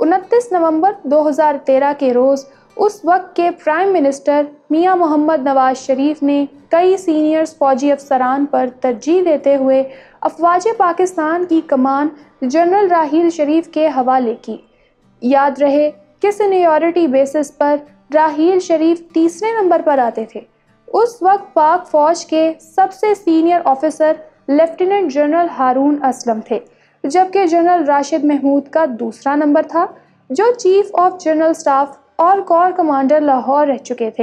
उनतीस नवंबर 2013 के रोज़ उस वक्त के प्राइम मिनिस्टर मियाँ मोहम्मद नवाज़ शरीफ ने कई सीनियर फौजी अफसरान पर तरजीह देते हुए अफवाज पाकिस्तान की कमान जनरल राहील शरीफ के हवाले की। याद रहे कि सीनियरिटी बेसिस पर राहील शरीफ तीसरे नंबर पर आते थे। उस वक्त पाक फौज के सबसे senior officer lieutenant general Haroon Aslam थे। जबकि जनरल राशिद महमूद का दूसरा नंबर था, जो चीफ ऑफ़ जनरल स्टाफ और कॉर कमांडर लाहौर रह चुके थे।